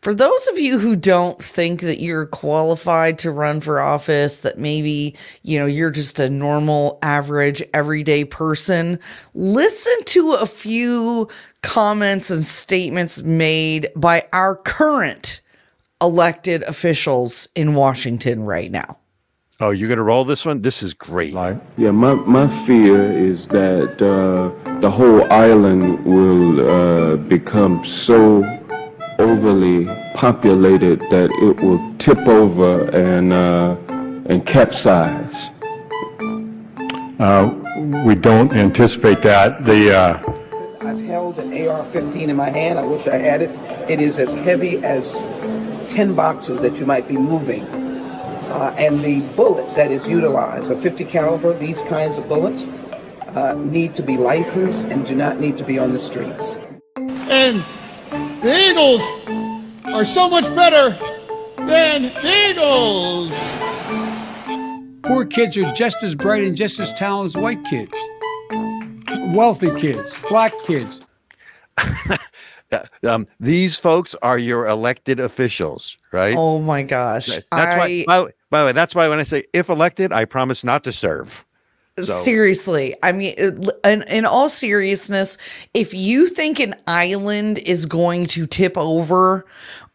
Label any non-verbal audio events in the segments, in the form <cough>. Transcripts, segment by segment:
For those of you who don't think that you're qualified to run for office, that maybe, you know, you're just a normal, average, everyday person, listen to a few comments and statements made by our current elected officials in Washington right now. Oh, you're going to roll this one? This is great. Yeah, my, my fear is that uh, the whole island will uh, become so overly populated that it will tip over and, uh, and capsize. Uh, we don't anticipate that. The uh, I've held an AR-15 in my hand. I wish I had it. It is as heavy as 10 boxes that you might be moving. Uh, and the bullet that is utilized, a 50 caliber, these kinds of bullets, uh, need to be licensed and do not need to be on the streets. And the Eagles are so much better than the Eagles. Poor kids are just as bright and just as talented as white kids. Wealthy kids, black kids. <laughs> um, these folks are your elected officials, right? Oh my gosh. That's I, why. By, by the way, that's why when I say if elected, I promise not to serve. So. Seriously, I mean, in, in all seriousness, if you think an island is going to tip over,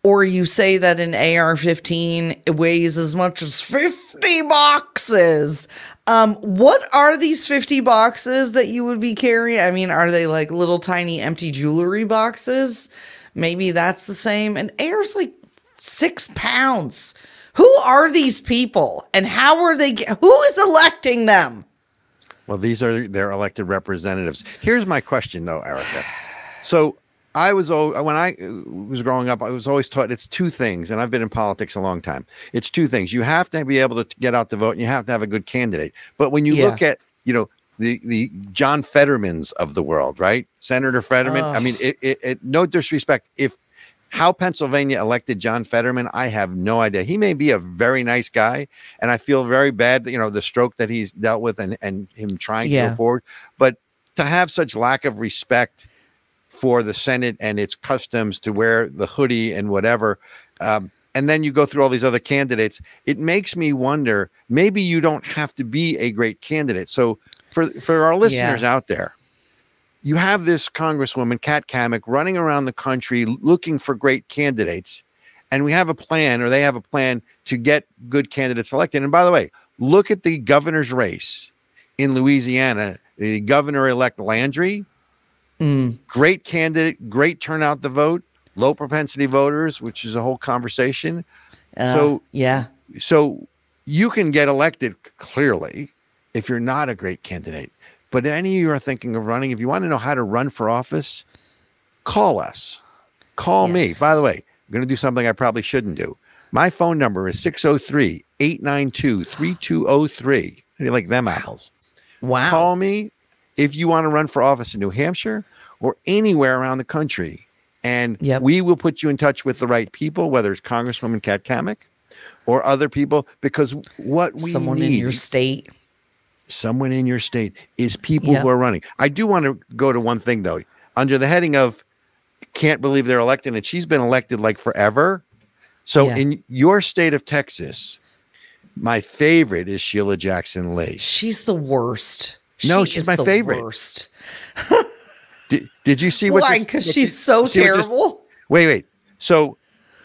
or you say that an AR 15 weighs as much as 50 boxes, um, what are these 50 boxes that you would be carrying? I mean, are they like little tiny empty jewelry boxes? Maybe that's the same. And AR's like six pounds. Who are these people and how are they? Who is electing them? Well, these are their elected representatives. Here's my question, though, Ericka. So I was when I uh, was growing up, I was always taught it's two things, and I've been in politics a long time. It's two things: you have to be able to get out the vote, and you have to have a good candidate. But when you yeah. look at, you know, the the John Fettermans of the world, right? Senator Fetterman. I mean, it, it, it, no disrespect. If how Pennsylvania elected John Fetterman, I have no idea. He may be a very nice guy, and I feel very bad, you know, the stroke that he's dealt with and, and him trying yeah. to go forward. But to have such lack of respect for the Senate and its customs to wear the hoodie and whatever, um, and then you go through all these other candidates, it makes me wonder maybe you don't have to be a great candidate. So for for our listeners yeah. out there, you have this Congresswoman, Kat Cammack, running around the country looking for great candidates. And we have a plan, or they have a plan to get good candidates elected. And by the way, look at the governor's race in Louisiana. The governor elect Landry, mm. great candidate, great turnout the vote, low propensity voters, which is a whole conversation. Uh, so, yeah. So you can get elected clearly if you're not a great candidate. But any of you are thinking of running, if you want to know how to run for office, call us. Call yes. me. By the way, I'm going to do something I probably shouldn't do. My phone number is 603 892 3203. How do you like them apples? Wow. Call me if you want to run for office in New Hampshire or anywhere around the country. And yep. we will put you in touch with the right people, whether it's Congresswoman Kat Cammack or other people, because what we someone need, in your state someone in your state is people yep. who are running. I do want to go to one thing though. Under the heading of can't believe they're elected, and she's been elected like forever. So yeah. in your state of Texas, my favorite is Sheila Jackson Lee. She's the worst. No, she she's my favorite. Worst. <laughs> did, did you see what? Why? Because she's so terrible. Just, wait, wait. So,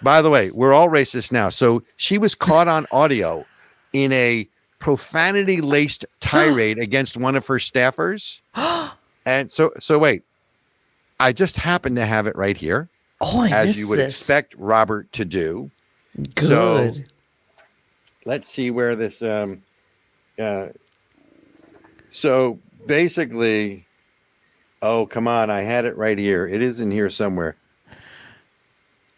by the way, we're all racist now. So she was caught on audio in a profanity laced <gasps> tirade against one of her staffers. <gasps> and so, so wait, I just happen to have it right here. Oh, I as you would this. expect Robert to do. Good. So, let's see where this. Um, uh, so basically, oh come on, I had it right here. It is in here somewhere.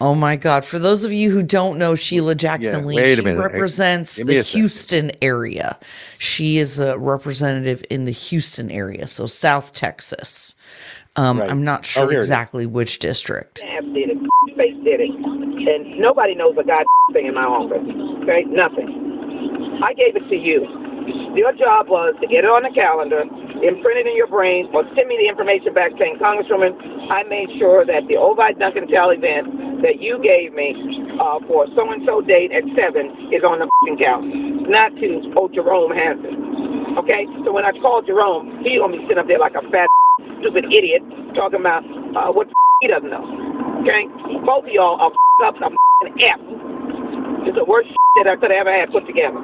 Oh my God. For those of you who don't know Sheila Jackson Lee, yeah, she represents the Houston area. She is a representative in the Houston area, so South Texas. Um, right. I'm not oh, sure oh, exactly which district. Did it, face did it. And nobody knows a god thing in my office. Okay? Nothing. I gave it to you. Your job was to get it on the calendar, imprint it in your brain, or send me the information back saying, Congresswoman, I made sure that the Ovide Duncantell event that you gave me uh, for so and so date at seven is on the calendar, not to oh Jerome has it. Okay, so when I called Jerome, he be sitting up there like a fat <laughs> stupid idiot talking about uh, what <laughs> he doesn't know. Okay, both of y'all are <laughs> up some f. It's the worst that I could have ever had put together.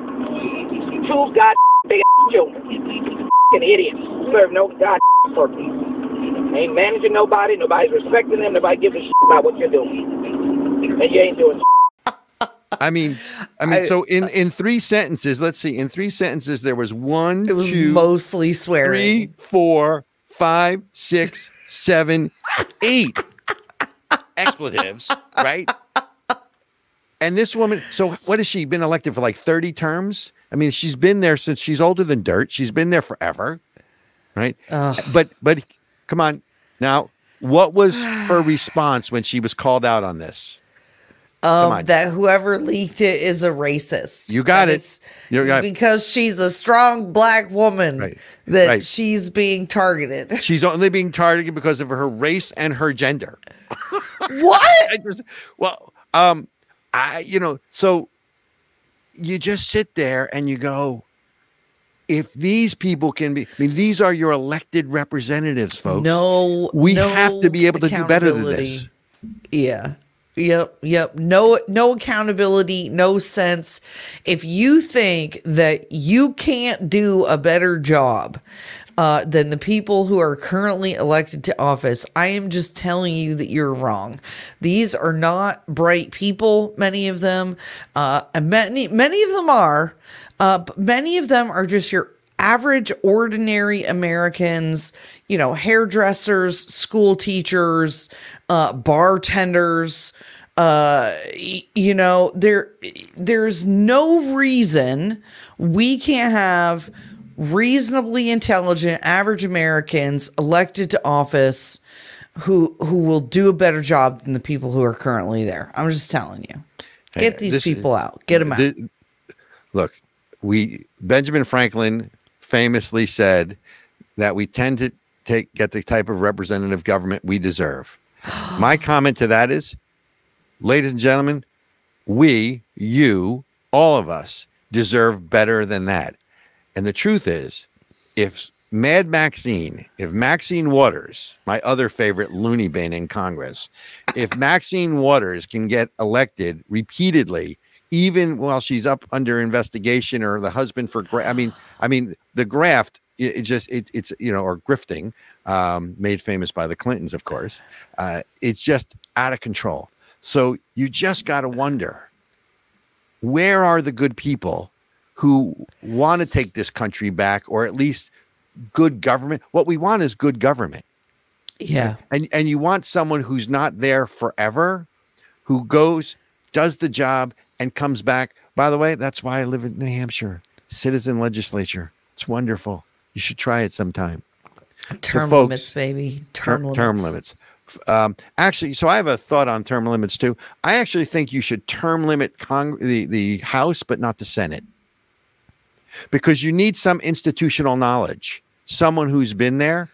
Two god big children, F***ing idiots, serve no god purpose. Ain't managing nobody, nobody's respecting them, nobody gives a shit about what you're doing, and you ain't doing. I mean, I mean, I- so in in three sentences, let's see, in three sentences, there was one, It was two, mostly swearing. three, four, five, six, seven, eight expletives, right? And this woman, so what has she been elected for like 30 terms? I mean, she's been there since she's older than dirt. She's been there forever, right? Ugh. But, but come on. Now, what was <sighs> her response when she was called out on this? Um, that whoever leaked it is a racist. You got That it. You got it. because she's a strong black woman Right. that Right. she's being targeted. <laughs> She's only being targeted because of her race and her gender. <laughs> what? Just, well, um, I, you know, so you just sit there and you go, if these people can be, I mean, these are your elected representatives, folks. No, we no have to be able to do better than this. Yeah. Yep, yep. No no accountability, no sense. If you think that you can't do a better job uh, than the people who are currently elected to office, I am just telling you that you're wrong. These are not bright people, many of them. Uh, and many many of them are, uh, many of them are just your average ordinary Americans, you know, hairdressers, school teachers, uh, bartenders, uh, you know, there, there's no reason we can't have reasonably intelligent average Americans elected to office who who will do a better job than the people who are currently there. I'm just telling you. Get these this- people out. Get them out. Th- look, we Benjamin Franklin famously said that we tend to take get the type of representative government we deserve. <gasps> My comment to that is, ladies and gentlemen, we, you, all of us deserve better than that. And the truth is, if Mad Maxine, if Maxine Waters, my other favorite loony bin in Congress, if Maxine Waters can get elected repeatedly, even while she's up under investigation or the husband for gra- I mean, I mean the graft, it, it just it, it's you know or grifting, um, made famous by the Clintons, of course. Uh, it's just out of control. So you just got to wonder where are the good people who want to take this country back or at least good government. What we want is good government. Yeah. and and you want someone who's not there forever who goes does the job and comes back. By the way that's why i live in new hampshire. Citizen legislature. It's wonderful. You should try it sometime. Term folks, limits, baby. Ter- Term limits. term limits um, actually so i have a thought on term limits too. I actually think you should term limit Cong- the, the house but not the senate because you need some institutional knowledge. Someone who's been there